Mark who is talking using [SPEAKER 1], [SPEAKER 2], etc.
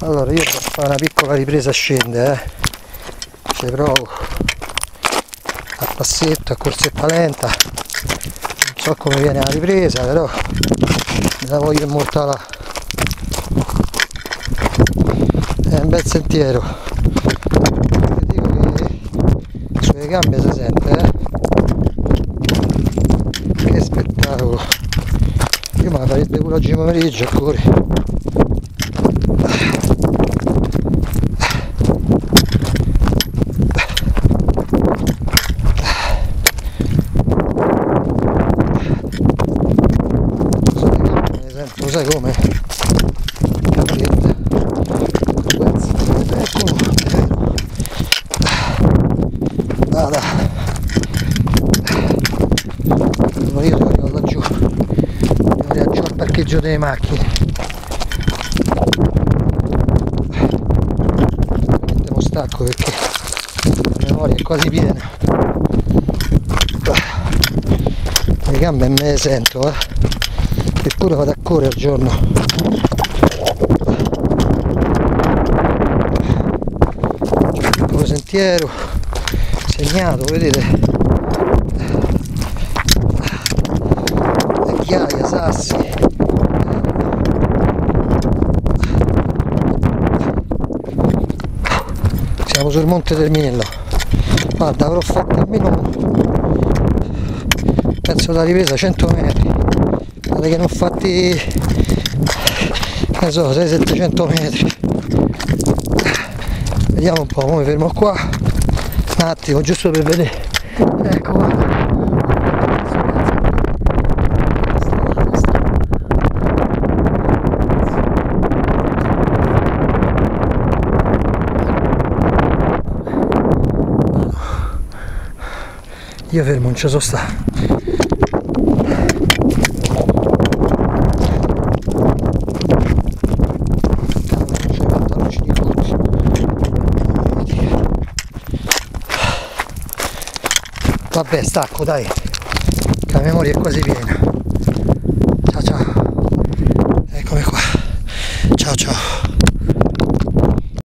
[SPEAKER 1] allora io devo fare una piccola ripresa a scendere eh. ci provo a passetto a corsetta lenta non so come viene la ripresa però me la voglio immortalare è un bel sentiero vi dico che sulle gambe si sente eh? che spettacolo io me la farebbe pure oggi pomeriggio a lo sai come? Eccolo vada allora io devo arrivare laggiù. Devo arrivare laggiù al parcheggio delle macchine. Devo stacco perché la memoria è quasi piena. Le gambe me le sento eh eppure vado a correre al giorno. Piccolo sentiero segnato vedete? Ghiaia, sassi. Siamo sul monte del Minello guarda avrò fatto almeno penso la ripresa 100 metri guarda che ho fatti ne so 600-700 metri. Vediamo un po' mi fermo qua. Un attimo giusto per vedere. Ecco guarda. Io fermo non ci so sta vabbè stacco dai. Che la memoria è quasi piena. Ciao ciao. Eccomi qua. Ciao ciao